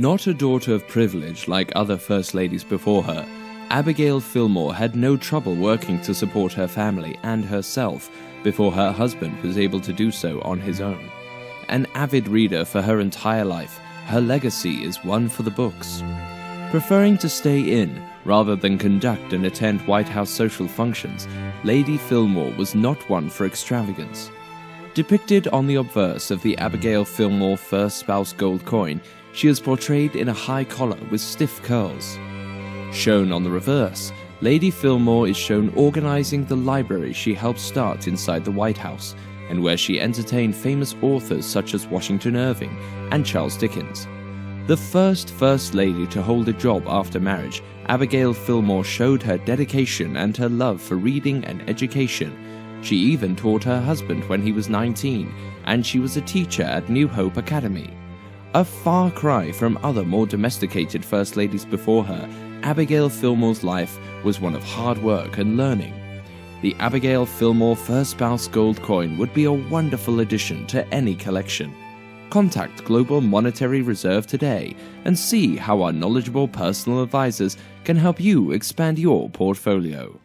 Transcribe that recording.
Not a daughter of privilege like other First Ladies before her, Abigail Fillmore had no trouble working to support her family and herself before her husband was able to do so on his own. An avid reader for her entire life, her legacy is one for the books. Preferring to stay in rather than conduct and attend White House social functions, Lady Fillmore was not one for extravagance. Depicted on the obverse of the Abigail Fillmore First Spouse gold coin, she is portrayed in a high collar with stiff curls. Shown on the reverse, Lady Fillmore is shown organizing the library she helped start inside the White House, and where she entertained famous authors such as Washington Irving and Charles Dickens. The first First Lady to hold a job after marriage, Abigail Fillmore showed her dedication and her love for reading and education. She even taught her husband when he was 19, and she was a teacher at New Hope Academy. A far cry from other more domesticated First Ladies before her, Abigail Fillmore's life was one of hard work and learning. The Abigail Fillmore First Spouse Gold Coin would be a wonderful addition to any collection. Contact Global Monetary Reserve today and see how our knowledgeable personal advisors can help you expand your portfolio.